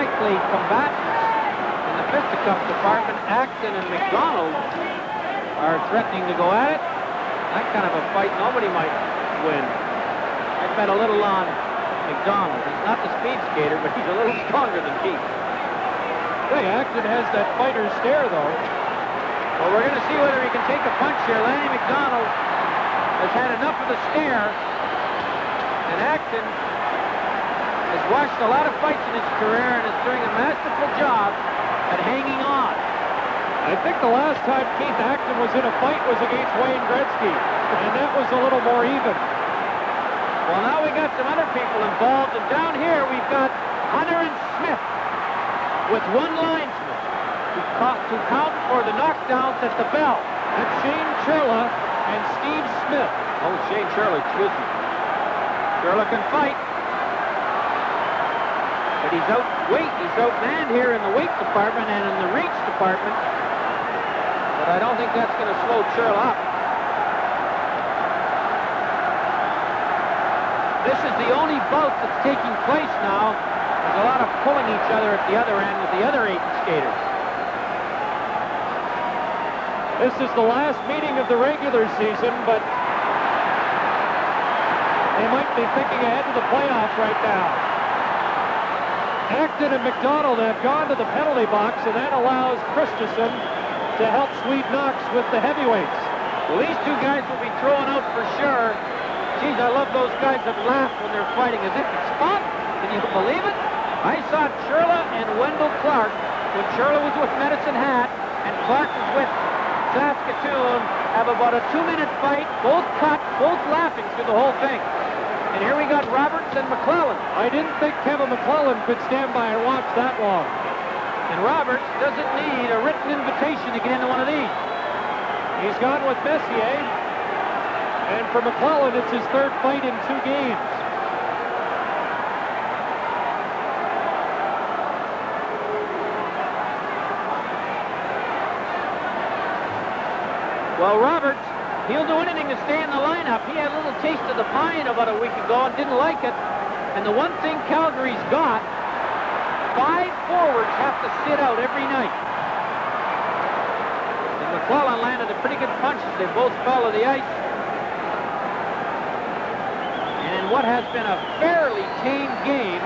likely combatants in the fisticuffs department, Acton and McDonald, are threatening to go at it. That kind of a fight nobody might win. I bet a little on McDonald. He's not the speed skater, but he's a little stronger than Keith. Hey, Acton has that fighter stare, though. Well, we're going to see whether he can take a punch here. Lanny McDonald has had enough of the stare, and Acton has watched a lot of fights in his career and is doing a masterful job at hanging on. I think the last time Keith Acton was in a fight was against Wayne Gretzky, and that was a little more even. Well, now we got some other people involved, and down here we've got Hunter and Smith with one linesman to, to count for the knockdowns at the bell. That's Shane Churla and Steve Smith. Oh, Shane Churla, excuse me. Churla can fight. But he's out weight, he's outmanned here in the weight department and in the reach department. But I don't think that's going to slow Churla up. This is the only bout that's taking place now. There's a lot of pulling each other at the other end with the other eight skaters. This is the last meeting of the regular season, but they might be thinking ahead to the playoffs right now. Acton and McDonald have gone to the penalty box, and that allows Christensen to help Swede Knox with the heavyweights. Well, these two guys will be thrown out for sure. Geez, I love those guys that laugh when they're fighting if it's fun. Can you believe it? I saw Churla and Wendel Clark when Churla was with Medicine Hat and Clark was with Saskatoon have about a two-minute fight, both cut, both laughing through the whole thing. And here we got Roberts and McClelland. I didn't think Kevin McClelland could stand by and watch that long. And Roberts doesn't need a written invitation to get into one of these. He's gone with Messier. And for McClelland, it's his third fight in two games. Well, Roberts, he'll do anything to stay in the lineup. He had a little taste of the pine about a week ago and didn't like it. And the one thing Calgary's got, five forwards have to sit out every night. And McClelland landed a pretty good punch as they both fell to the ice. And in what has been a fairly tame game,